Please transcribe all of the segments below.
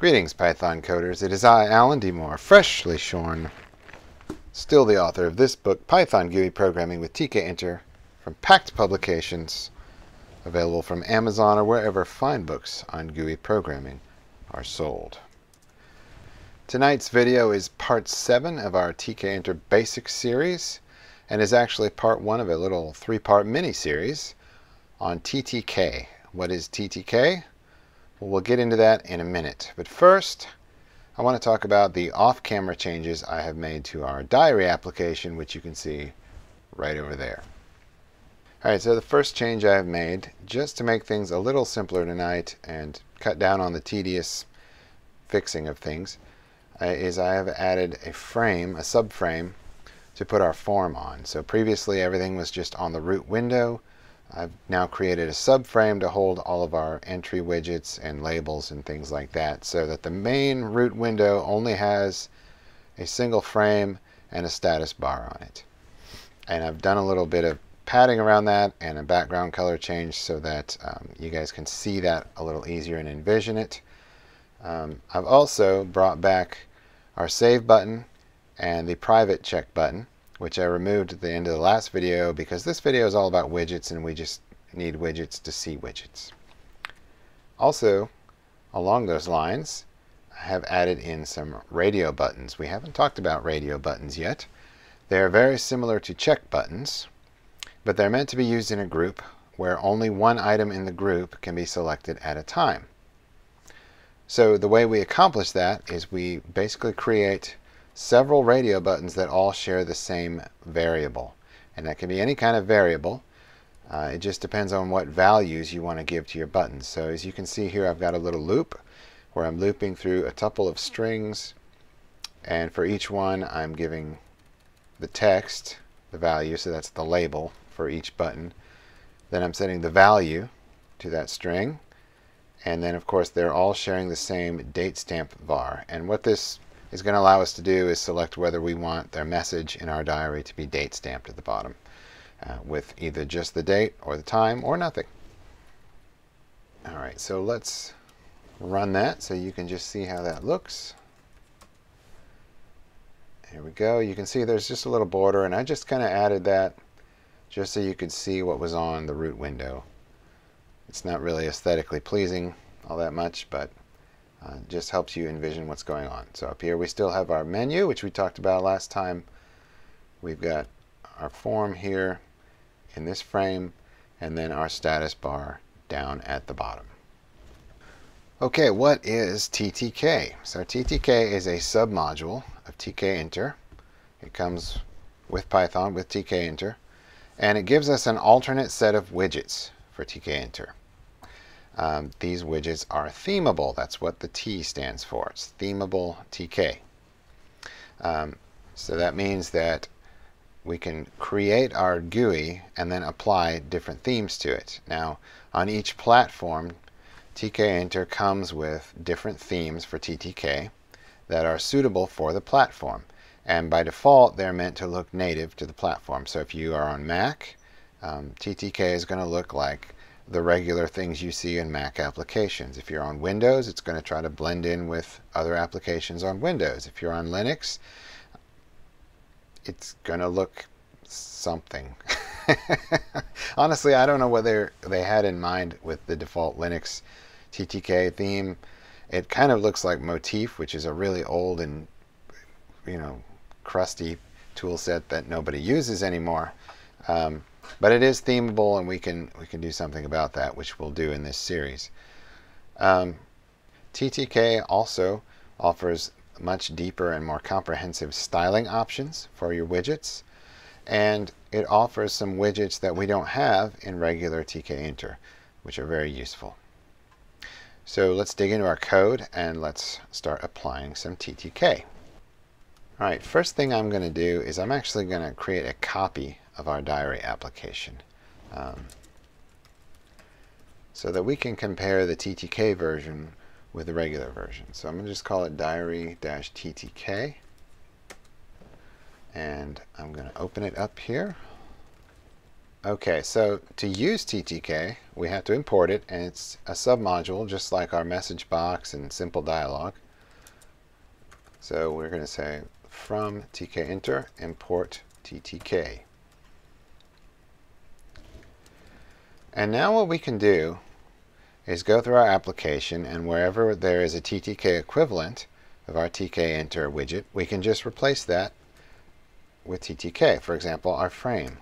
Greetings, Python coders. It is I, Alan D. Moore, freshly shorn, still the author of this book, Python GUI Programming with Tkinter, from Packt Publications, available from Amazon or wherever fine books on GUI programming are sold. Tonight's video is part 7 of our Tkinter Basics series, and is actually part 1 of a little three-part mini-series on TTK. What is TTK? Well, get into that in a minute. But first, I want to talk about the off-camera changes I have made to our diary application, which you can see right over there. Alright, so the first change I have made, just to make things a little simpler tonight and cut down on the tedious fixing of things, uh, is I have added a frame, a subframe, to put our form on. So previously everything was just on the root window, I've now created a subframe to hold all of our entry widgets and labels and things like that so that the main root window only has a single frame and a status bar on it. And I've done a little bit of padding around that and a background color change so that um, you guys can see that a little easier and envision it. Um, I've also brought back our save button and the private check button which I removed at the end of the last video because this video is all about widgets and we just need widgets to see widgets. Also, along those lines, I have added in some radio buttons. We haven't talked about radio buttons yet. They are very similar to check buttons, but they're meant to be used in a group where only one item in the group can be selected at a time. So the way we accomplish that is we basically create several radio buttons that all share the same variable. And that can be any kind of variable. Uh, it just depends on what values you want to give to your buttons. So as you can see here, I've got a little loop where I'm looping through a tuple of strings. And for each one, I'm giving the text, the value, so that's the label for each button. Then I'm setting the value to that string. And then, of course, they're all sharing the same date stamp var. And what this is going to allow us to do is select whether we want their message in our diary to be date stamped at the bottom uh, with either just the date or the time or nothing. All right, so let's run that so you can just see how that looks. Here we go. You can see there's just a little border, and I just kind of added that just so you could see what was on the root window. It's not really aesthetically pleasing all that much, but uh, just helps you envision what's going on. So up here we still have our menu, which we talked about last time. We've got our form here in this frame, and then our status bar down at the bottom. Okay, what is TTK? So TTK is a submodule of tkinter. It comes with Python, with tkinter, and it gives us an alternate set of widgets for tkinter um, these widgets are themable. That's what the T stands for. It's themable TK. Um, so that means that we can create our GUI and then apply different themes to it. Now, on each platform, tkinter comes with different themes for TTK that are suitable for the platform. And by default, they're meant to look native to the platform. So if you are on Mac, um, TTK is going to look like the regular things you see in Mac applications. If you're on Windows, it's going to try to blend in with other applications on Windows. If you're on Linux, it's going to look something. Honestly, I don't know what they had in mind with the default Linux TTK theme. It kind of looks like Motif, which is a really old and you know crusty tool set that nobody uses anymore. Um, but it is themable, and we can we can do something about that, which we'll do in this series. Um, TTK also offers much deeper and more comprehensive styling options for your widgets, and it offers some widgets that we don't have in regular tkinter, which are very useful. So let's dig into our code and let's start applying some TTK. All right, first thing I'm going to do is I'm actually going to create a copy of our diary application um, so that we can compare the TTK version with the regular version. So I'm going to just call it diary-ttk and I'm going to open it up here Okay, so to use TTK, we have to import it, and it's a submodule just like our message box and simple dialog. So we're going to say from tkinter import TTK. And now what we can do is go through our application and wherever there is a TTK equivalent of our tkinter widget, we can just replace that with TTK. For example, our frame.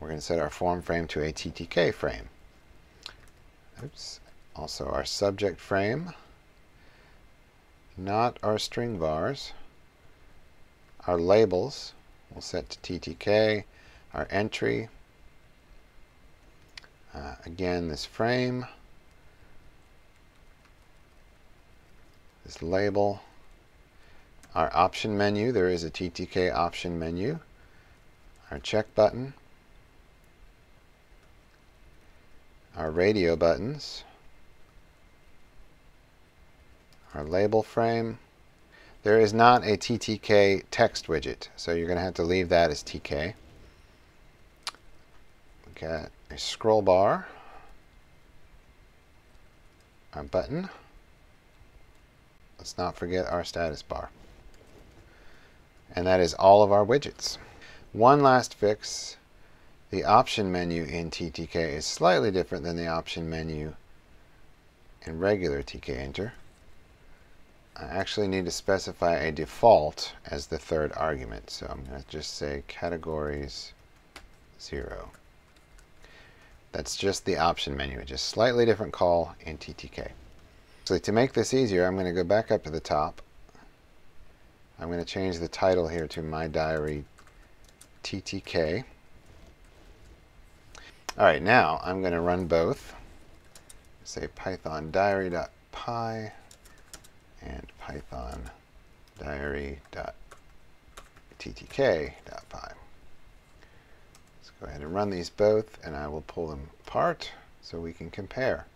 We're going to set our form frame to a TTK frame. Oops. Also our subject frame, not our string vars. Our labels we'll set to TTK. Our entry, again this frame, this label, our option menu, there is a TTK option menu, our check button, our radio buttons, our label frame. There is not a TTK text widget, so you're going to have to leave that as TK. We've got a scroll bar, our button. Let's not forget our status bar. And that is all of our widgets. One last fix the option menu in TTK is slightly different than the option menu in regular tkinter. I actually need to specify a default as the third argument. So I'm going to just say categories 0. That's just the option menu, just slightly different call in TTK. So to make this easier, I'm going to go back up to the top. I'm going to change the title here to My Diary TTK. All right, now I'm going to run both. Say python diary.py and python diary.ttk.py. Go ahead and run these both, and I will pull them apart so we can compare.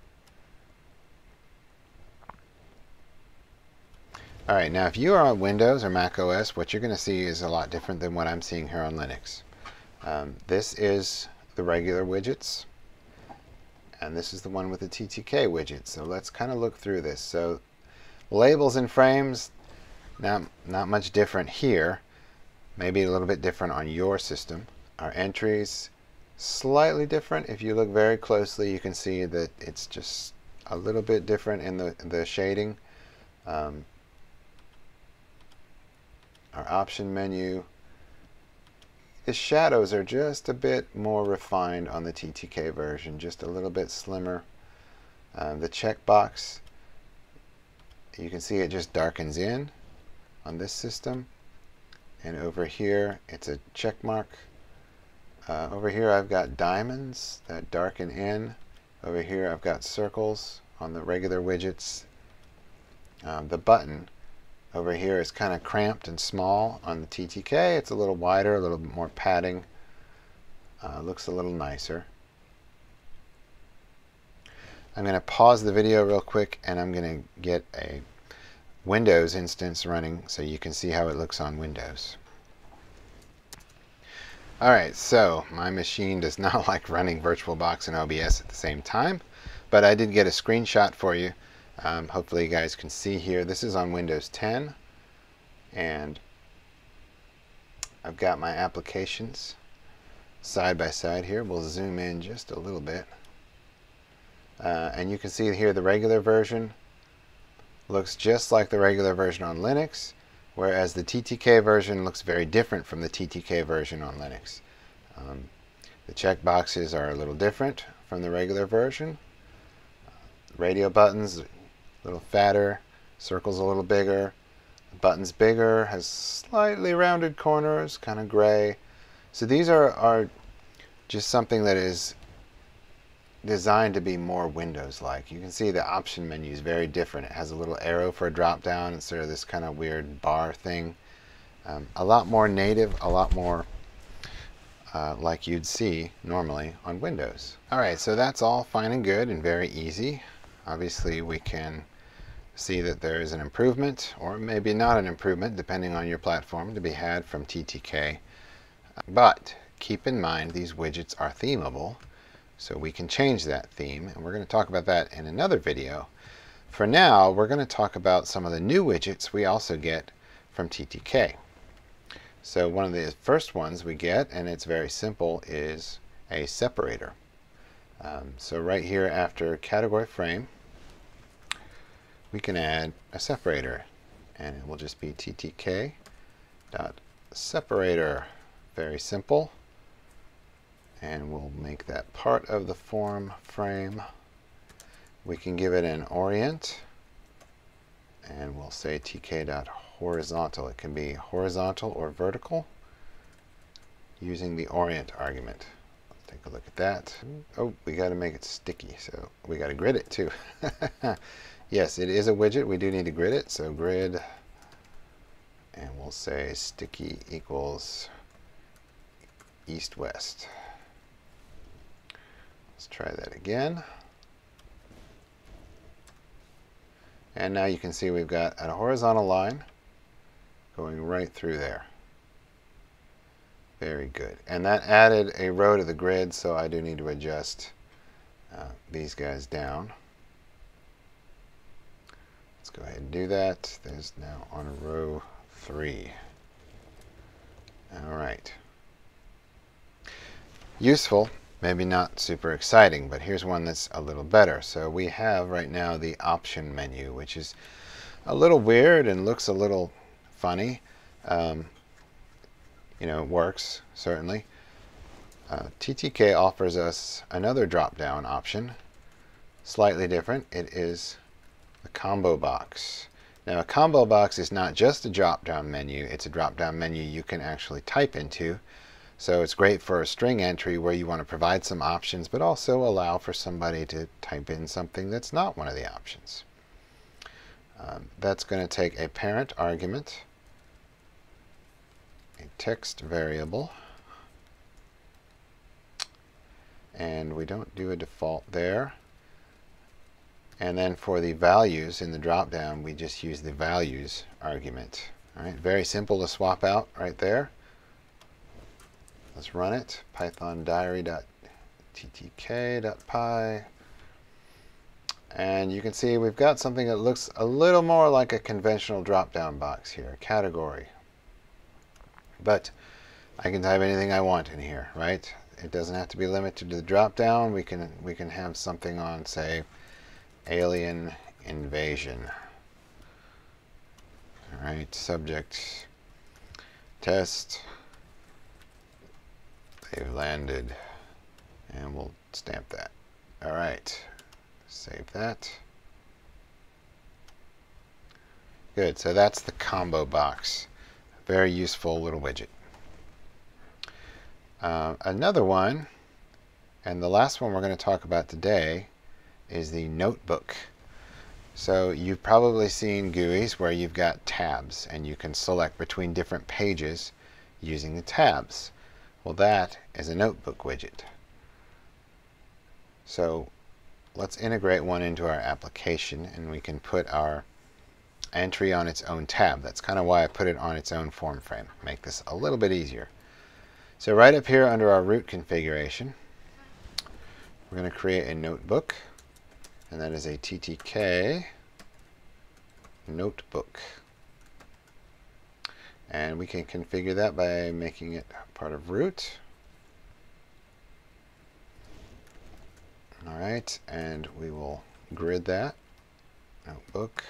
All right, now if you are on Windows or Mac OS, what you're going to see is a lot different than what I'm seeing here on Linux. Um, this is the regular widgets. And this is the one with the TTK widget. So let's kind of look through this. So labels and frames, not, not much different here. Maybe a little bit different on your system. Our entries, slightly different. If you look very closely, you can see that it's just a little bit different in the, the shading. Um, our option menu, the shadows are just a bit more refined on the TTK version, just a little bit slimmer. Um, the checkbox, you can see it just darkens in on this system. And over here, it's a check mark. Uh, over here, I've got diamonds that darken in. Over here, I've got circles on the regular widgets. Um, the button over here is kind of cramped and small. On the TTK, it's a little wider, a little more padding. Uh, looks a little nicer. I'm going to pause the video real quick and I'm going to get a Windows instance running so you can see how it looks on Windows. Alright, so my machine does not like running VirtualBox and OBS at the same time, but I did get a screenshot for you um, hopefully you guys can see here. This is on Windows 10 and I've got my applications side by side here. We'll zoom in just a little bit. Uh, and you can see here the regular version looks just like the regular version on Linux, whereas the TTK version looks very different from the TTK version on Linux. Um, the checkboxes are a little different from the regular version. radio buttons a little fatter, circle's a little bigger, the button's bigger, has slightly rounded corners, kind of gray. So these are, are just something that is designed to be more Windows-like. You can see the option menu is very different. It has a little arrow for a drop-down instead of this kind of weird bar thing. Um, a lot more native, a lot more uh, like you'd see normally on Windows. Alright, so that's all fine and good and very easy. Obviously we can see that there is an improvement or maybe not an improvement depending on your platform to be had from TTK. But keep in mind these widgets are themable, so we can change that theme, and we're going to talk about that in another video. For now, we're going to talk about some of the new widgets we also get from TTK. So one of the first ones we get, and it's very simple, is a separator. Um, so right here after category frame, we can add a separator, and it will just be TTK dot separator. Very simple. And we'll make that part of the form frame. We can give it an orient. And we'll say tk dot horizontal. It can be horizontal or vertical using the orient argument. Let's take a look at that. Oh, we got to make it sticky, so we got to grid it too. yes, it is a widget. We do need to grid it, so grid and we'll say sticky equals east-west. Let's try that again. And now you can see we've got a horizontal line going right through there. Very good. And that added a row to the grid, so I do need to adjust uh, these guys down. Let's go ahead and do that. There's now on row three. All right. Useful, maybe not super exciting, but here's one that's a little better. So we have right now the option menu, which is a little weird and looks a little funny. Um, you know, works, certainly. Uh, TTK offers us another drop-down option, slightly different. It is the combo box. Now a combo box is not just a drop-down menu, it's a drop-down menu you can actually type into. So it's great for a string entry where you want to provide some options, but also allow for somebody to type in something that's not one of the options. Um, that's going to take a parent argument, a text variable, and we don't do a default there. And then for the values in the dropdown, we just use the values argument. All right, very simple to swap out right there. Let's run it. Python diary.ttk.py. And you can see we've got something that looks a little more like a conventional drop-down box here, category. But I can type anything I want in here, right? It doesn't have to be limited to the drop-down. We can we can have something on, say, alien invasion. All right, subject test. They've landed, and we'll stamp that. All right, save that. Good, so that's the combo box. Very useful little widget. Uh, another one, and the last one we're going to talk about today, is the notebook. So you've probably seen GUIs where you've got tabs and you can select between different pages using the tabs. Well that is a notebook widget. So let's integrate one into our application and we can put our entry on its own tab. That's kind of why I put it on its own form frame. Make this a little bit easier. So right up here under our root configuration, we're going to create a notebook and that is a TTK notebook. And we can configure that by making it part of root. All right, and we will grid that notebook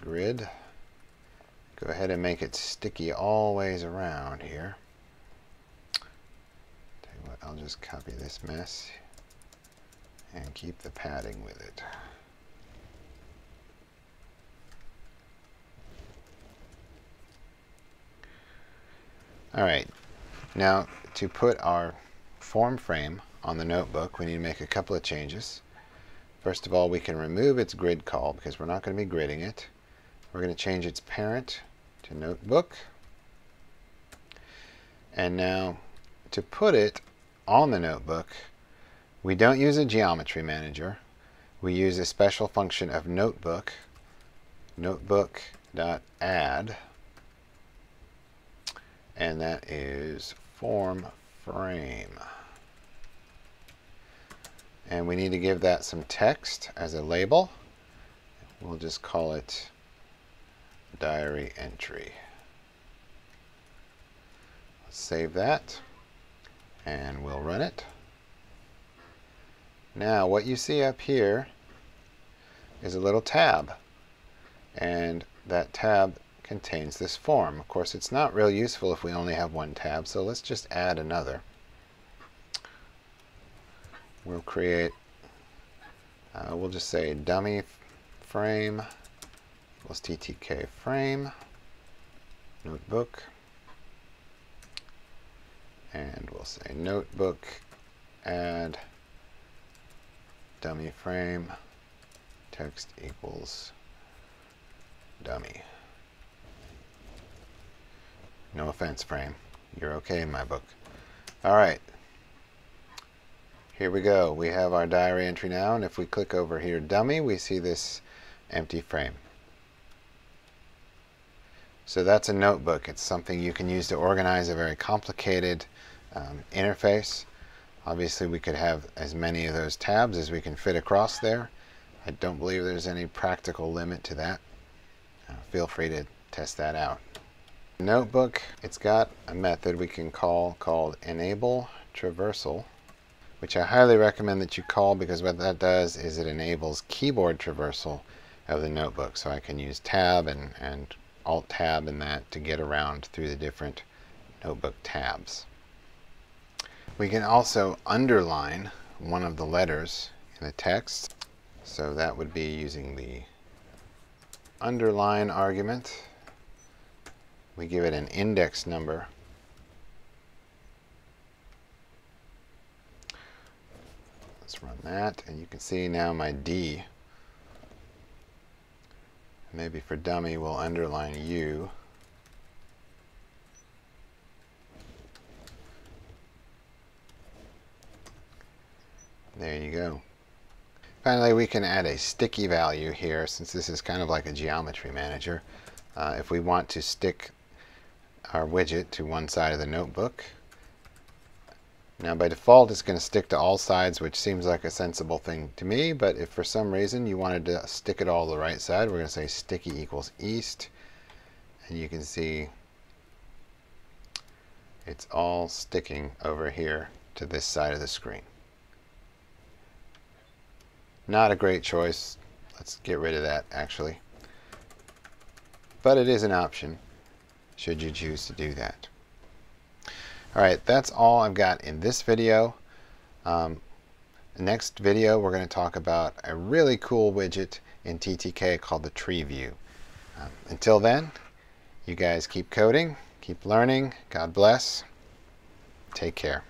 grid. Go ahead and make it sticky all ways around here. I'll just copy this mess and keep the padding with it. Alright, now to put our form frame on the notebook, we need to make a couple of changes. First of all, we can remove its grid call because we're not going to be gridding it. We're going to change its parent to notebook. And now to put it on the notebook, we don't use a geometry manager. We use a special function of notebook, notebook.add, and that is form frame. And we need to give that some text as a label. We'll just call it diary entry. Let's save that and we'll run it. Now what you see up here is a little tab and that tab contains this form. Of course it's not real useful if we only have one tab so let's just add another. We'll create, uh, we'll just say dummy frame equals ttk frame notebook and we'll say notebook add dummy frame text equals dummy no offense frame you're okay in my book alright here we go we have our diary entry now and if we click over here dummy we see this empty frame so that's a notebook. It's something you can use to organize a very complicated um, interface. Obviously we could have as many of those tabs as we can fit across there. I don't believe there's any practical limit to that. Uh, feel free to test that out. Notebook, it's got a method we can call called enable traversal, which I highly recommend that you call because what that does is it enables keyboard traversal of the notebook. So I can use tab and, and Alt tab and that to get around through the different notebook tabs. We can also underline one of the letters in the text. So that would be using the underline argument. We give it an index number. Let's run that and you can see now my D Maybe for dummy we'll underline U. There you go. Finally, we can add a sticky value here since this is kind of like a geometry manager. Uh, if we want to stick our widget to one side of the notebook, now by default it's going to stick to all sides which seems like a sensible thing to me but if for some reason you wanted to stick it all to the right side we're going to say sticky equals east and you can see it's all sticking over here to this side of the screen. Not a great choice. Let's get rid of that actually. But it is an option should you choose to do that. Alright, that's all I've got in this video. Um, next video we're going to talk about a really cool widget in TTK called the tree view. Um, until then, you guys keep coding, keep learning, God bless, take care.